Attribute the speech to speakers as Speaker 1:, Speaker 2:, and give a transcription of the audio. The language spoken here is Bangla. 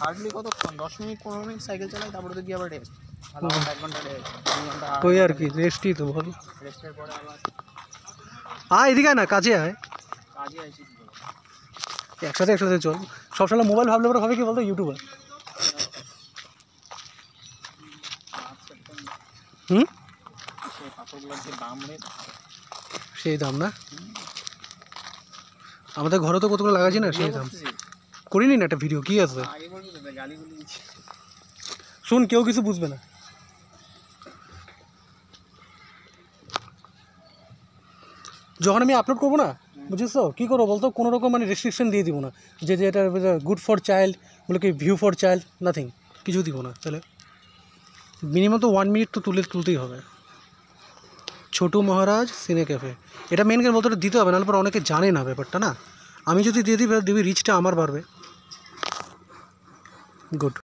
Speaker 1: হার্ডলি কতক্ষণ দশ মিনিট পনেরো মিনিট সাইকেল চালাই তারপরে তো গিয়ে আবার রেস্ট এক ঘণ্টা রেস্ট দুই ঘণ্টা
Speaker 2: ওই আর কি রেস্টই তো বল
Speaker 1: রেস্টের পরে আবার
Speaker 2: আয় এদিকে না কাজে আয়।
Speaker 1: কাজে আসি কি করব?
Speaker 2: একসাথে একসাথে চল। সবসময় মোবাইল ভাবলে পরে হবে কি বলতো ইউটিউবার হুম?
Speaker 1: সেই দাম
Speaker 2: না? আমাদের ঘরে তো কতগুলো লাগাচ্ছি না সেই দাম। করিনি না একটা ভিডিও কি আছে? শোন, কেউ কিছু বুঝবে না। যখন আমি আপলোড করব না বুঝিস তো কী করব বলতো? কোনো রকম মানে রেস্ট্রিকশন দিয়ে দিব না। যে যে এটা গুড ফর চাইল্ড বলে কি ভিউ ফর চাইল্ড নাথিং কিছু দিব না, তাহলে। মিনিমাম তো ওয়ান মিনিট তো তুলে তুলতেই হবে। ছোটু মহারাজ, সিনে ক্যাফে এটা মেন কেন বলতো? দিতে হবে, নাহলে পরে অনেকে জানে না ব্যাপারটা, না? আমি যদি দিয়ে দিই দিবি রিচটা আমার বাড়বে। গুড